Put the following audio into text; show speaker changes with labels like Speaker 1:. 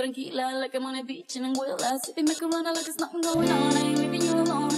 Speaker 1: Tranquila, like I'm on a beach in Anguilla Sipping macarona like there's nothing going on I ain't leaving you alone